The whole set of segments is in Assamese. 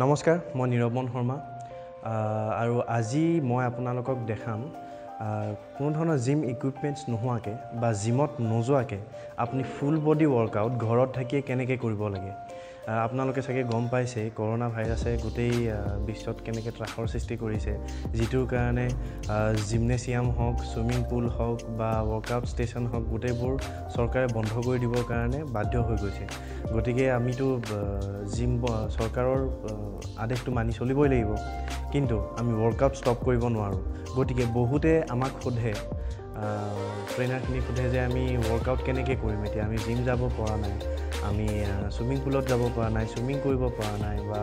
নমস্কাৰ মই নীৰৱমন শৰ্মা। আৰু আজি মই আপোনালোকক দেখাম কোনো ধৰণৰ জিম ইকুইপমেণ্টছ নোহোৱাকৈ বা জিমত নোযোৱাকৈ আপুনি ফুল বডি ৱৰ্কআউট ঘৰত থাকিয়ে কেনেকৈ কৰিব লাগে। আপোনালোকে চাগে গম পাইছে কৰোণা ভাইৰাছে গোটেই বিশ্বত কেনেকৈ ত্ৰাসৰ সৃষ্টি কৰিছে। যিটোৰ কাৰণে জিমনেছিয়াম হওক ছুইমিং পুল হওক বা ৱৰ্কআউট ষ্টেচন হওক গোটেইবোৰ চৰকাৰে বন্ধ কৰি দিবৰ কাৰণে বাধ্য হৈ গৈছে। গতিকে আমিতো জিম চৰকাৰৰ আদেশটো মানি চলিবই লাগিব। কিন্তু আমি ৱৰ্কআউট ষ্টপ কৰিব নোৱাৰোঁ। গতিকে বহুতে আমাক সোধে ট্ৰেইনাৰখিনিক সোধে যে আমি ৱৰ্কআউট কেনেকৈ কৰিম এতিয়া আমি জিম যাব পৰা নাই আমি ছুইমিং পুলত যাব পৰা নাই ছুইমিং কৰিব পৰা নাই বা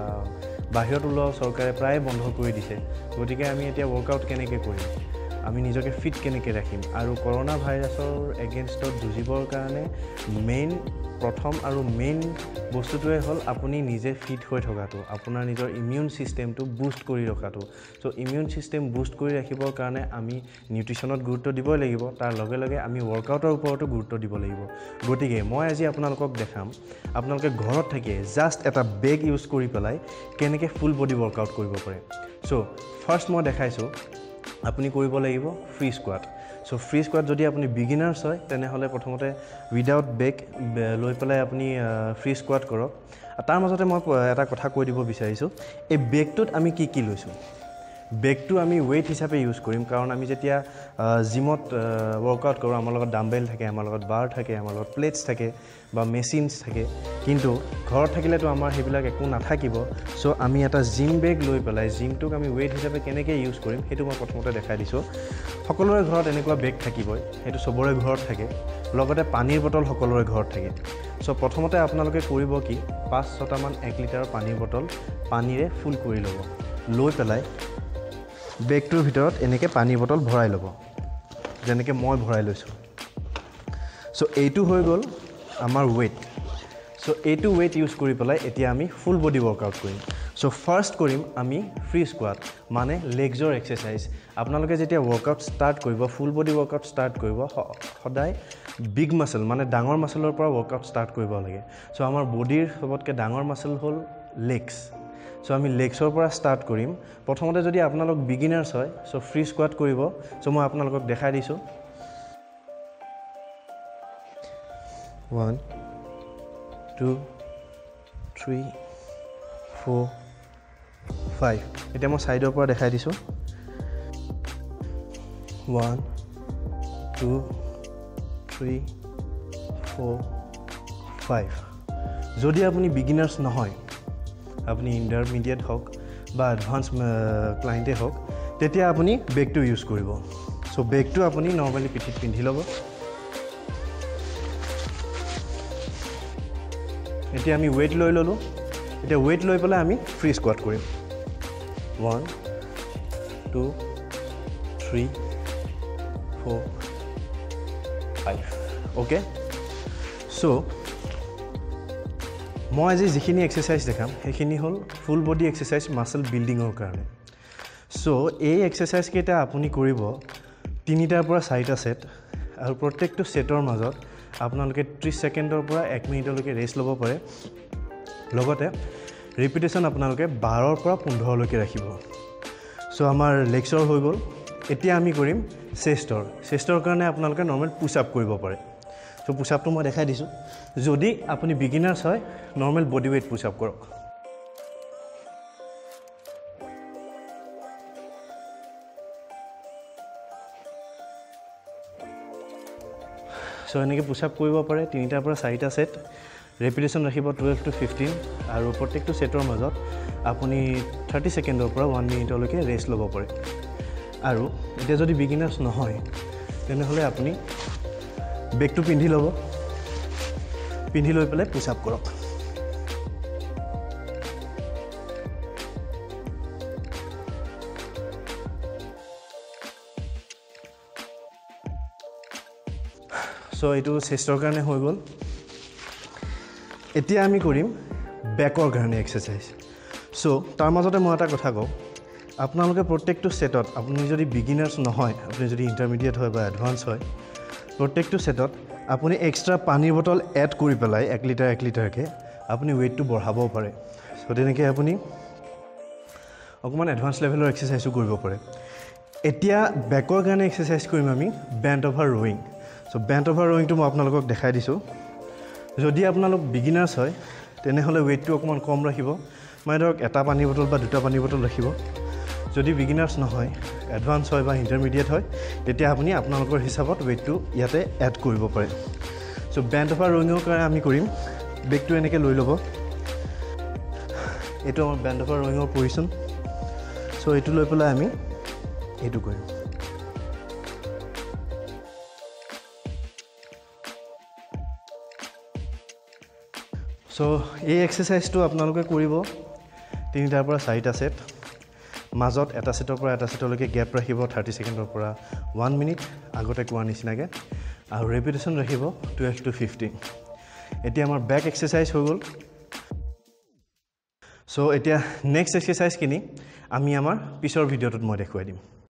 বাহিৰত ওলোৱা চৰকাৰে প্ৰায়ে বন্ধ কৰি দিছে গতিকে আমি এতিয়া ৱৰ্কআউট কেনেকৈ কৰিম? আমি নিজকে ফিট কেনেকৈ ৰাখিম? আৰু কৰোণা ভাইৰাছৰ এগেইনষ্টত যুঁজিবৰ কাৰণে মেইন প্ৰথম আৰু মেইন বস্তুটোৱে হ'ল আপুনি নিজে ফিট হৈ থকাটো আপোনাৰ নিজৰ ইমিউন ছিষ্টেমটো বুষ্ট কৰি ৰখাটো। চ' ইমিউন ছিষ্টেম বুষ্ট কৰি ৰাখিবৰ কাৰণে আমি নিউট্ৰিশ্যনত গুৰুত্ব দিবই লাগিব তাৰ লগে লগে আমি ৱৰ্কআউটৰ ওপৰতো গুৰুত্ব দিব লাগিব। গতিকে মই আজি আপোনালোকক দেখাম আপোনালোকে ঘৰত থাকিয়ে জাষ্ট এটা বেগ ইউজ কৰি পেলাই কেনেকৈ ফুল বডি ৱৰ্কআউট কৰিব পাৰে। চ' ফাৰ্ষ্ট মই দেখাইছোঁ আপুনি কৰিব লাগিব free squat show' free squat যদি আপুনি বিগিনাৰ্ছ হয় তেনেহ'লে প্ৰথমতে উইদাউট বেগ লৈ পেলাই আপুনি ফ্ৰী স্কোৱাট কৰক। তাৰ মাজতে মই এটা কথা কৈ দিব বিচাৰিছোঁ এই বেগটোত আমি কি কি লৈছোঁ? বেগটো আমি ৱেইট হিচাপে ইউজ কৰিম। কাৰণ আমি যেতিয়া জিমত ৱৰ্কআউট কৰোঁ আমাৰ লগত ডাম্বেল থাকে আমাৰ লগত বাৰ থাকে আমাৰ লগত প্লেটছ থাকে বা মেচিনছ থাকে। কিন্তু ঘৰত থাকিলেতো আমাৰ সেইবিলাক একো নাথাকিব। চ' আমি এটা জিম বেগ লৈ পেলাই জিমটোক আমি ৱেইট হিচাপে কেনেকৈ ইউজ কৰিম সেইটো মই প্ৰথমতে দেখাই দিছোঁ। সকলোৰে ঘৰত এনেকুৱা বেগ থাকিবই সেইটো চবৰে ঘৰত থাকে। লগতে পানীৰ বটল সকলোৰে ঘৰত থাকে। চ' প্ৰথমতে আপোনালোকে কৰিব কি পাঁচ ছটামান এক লিটাৰৰ পানীৰ বটল পানীৰে ফুল কৰি ল'ব। লৈ পেলাই বেগটোৰ ভিতৰত এনেকৈ পানী বটল ভৰাই ল'ব যেনেকৈ মই ভৰাই লৈছোঁ। চ' এইটো হৈ গ'ল আমাৰ ৱেইট চ' এইটো ৱেইট ইউজ কৰি পেলাই এতিয়া আমি ফুল বডি ৱৰ্কআউট কৰিম। চ' ফাৰ্ষ্ট কৰিম আমি ফ্ৰী স্কোৱাট মানে লেগছৰ এক্সাৰচাইজ আপোনালোকে যেতিয়া ৱৰ্কআউট ষ্টাৰ্ট কৰিব ফুল বডি ৱৰ্কআউট ষ্টাৰ্ট কৰিব সদায় বিগ মাচল মানে ডাঙৰ মাচলৰ পৰা ৱৰ্কআউট ষ্টাৰ্ট কৰিব লাগে। চ' আমাৰ বডিৰ চবতকৈ ডাঙৰ মাচল হ'ল লেগছ চ' আমি লেগছৰ পৰা ষ্টাৰ্ট কৰিম। প্ৰথমতে যদি আপোনালোক বিগিনাৰ্ছ হয় চ' ফ্ৰী স্কোৱাট কৰিব। চ' মই আপোনালোকক দেখাই দিছোঁ। One two three four five এতিয়া মই ছাইডৰ পৰা দেখাই দিছোঁ। One two three four five যদি আপুনি বিগিনাৰ্ছ নহয় আপুনি ইণ্টাৰমিডিয়েট হওক বা এডভান্স ক্লাইণ্টেই হওক তেতিয়া আপুনি বেগটো ইউজ কৰিব। চ' বেগটো আপুনি নৰ্মেলি পিঠিত পিন্ধি ল'ব। এতিয়া আমি ৱেইট লৈ ল'লোঁ। এতিয়া ৱেইট লৈ পেলাই আমি ফ্ৰী স্কোৱাট কৰিম। One two three four five okay so' মই আজি যিখিনি এক্সাৰচাইজ দেখাম সেইখিনি হ'ল ফুল বডি এক্সাৰচাইজ মাচল বিল্ডিঙৰ কাৰণে। চ' এই এক্সাৰচাইজকেইটা আপুনি কৰিব তিনিটাৰ পৰা চাৰিটা ছেট আৰু প্ৰত্যেকটো ছেটৰ মাজত আপোনালোকে ত্ৰিছ ছেকেণ্ডৰ পৰা এক মিনিটলৈকে ৰেষ্ট ল'ব পাৰে। লগতে ৰিপিটেশ্যন আপোনালোকে বাৰৰ পৰা পোন্ধৰলৈকে ৰাখিব। চ' আমাৰ লেগছৰ হৈ গ'ল। এতিয়া আমি কৰিম চেষ্টৰ চেষ্টৰ কাৰণে আপোনালোকে নৰ্মেল পুছ আপ কৰিব পাৰে। চ' পুছ আপটো মই দেখাই দিছোঁ। যদি আপুনি বিগিনাৰ্ছ হয় normal body weight push up কৰক। চ' এনেকৈ পুছ আপ কৰিব পাৰে তিনিটাৰ পৰা চাৰিটা ছেট ৰেপিটেশ্যন ৰাখিব টুৱেল্ভ টু ফিফটিন আৰু প্ৰত্যেকটো ছেটৰ মাজত আপুনি থাৰ্টি ছেকেণ্ডৰ পৰা ওৱান মিনিটলৈকে ৰেষ্ট ল'ব পাৰে। আৰু এতিয়া যদি বিগিনাৰ্ছ নহয় তেনেহ'লে আপুনি বেগটো পিন্ধি ল'ব। পিন্ধি লৈ পেলাই পুছ আপ কৰক। চ' এইটো চেষ্টৰ কাৰণে হৈ গ'ল। এতিয়া আমি কৰিম বেকৰ কাৰণে এক্সাৰচাইজ চ' তাৰ মাজতে মই এটা কথা কওঁ। আপোনালোকে প্ৰত্যেকটো ছেটত আপুনি যদি বিগিনাৰ্ছ নহয় আপুনি যদি ইণ্টাৰমিডিয়েট হয় বা এডভান্স হয় প্ৰত্যেকটো ছেটত আপুনি এক্সট্ৰা পানীৰ বটল এড কৰি পেলাই এক লিটাৰ এক লিটাৰকৈ আপুনি ৱেইটটো বঢ়াবও পাৰে। চ' তেনেকৈ আপুনি অকণমান এডভান্স লেভেলৰ এক্সাৰচাইজো কৰিব পাৰে। এতিয়া বেকৰ কাৰণে এক্সাৰচাইজ কৰিম আমি bend over rowing so' bend over ৰয়িংটো মই আপোনালোকক দেখাই দিছোঁ। যদি আপোনালোক বিগিনাৰ্ছ হয় তেনেহ'লে ৱেইটটো অকণমান কম ৰাখিব। মানে ধৰক এটা পানী বটল বা দুটা পানী বটল ৰাখিব। যদি বিগিনাৰ্ছ নহয় এডভান্স হয় বা ইণ্টাৰমিডিয়েট হয় তেতিয়া আপুনি আপোনালোকৰ হিচাপত ৱেইটটো ইয়াতে এড কৰিব পাৰে। চ' বেণ্ড অভাৰ ৰয়িঙৰ কাৰণে আমি কৰিম। বেগটো এনেকৈ লৈ ল'ব। এইটো আমাৰ বেণ্ড অভাৰ ৰয়িঙৰ পজিশ্যন চ' এইটো লৈ পেলাই আমি এইটো কৰিম। চ' এই এক্সাৰচাইজটো আপোনালোকে কৰিব। তিনিটাৰ পৰা চাৰিটা ছেট মাজত এটা ছেটৰ পৰা এটা ছেটলৈকে গেপ ৰাখিব থাৰ্টি ছেকেণ্ডৰ পৰা ওৱান মিনিট আগতে কোৱাৰ নিচিনাকৈ। আৰু ৰেপিটেশ্যন ৰাখিব টুৱেল্ভ টু ফিফটিন এতিয়া আমাৰ বেক এক্সাৰচাইজ হৈ গ'ল। চ' এতিয়া নেক্সট এক্সাৰচাইজখিনি আমি আমাৰ পিছৰ ভিডিঅ'টোত মই দেখুৱাই দিম।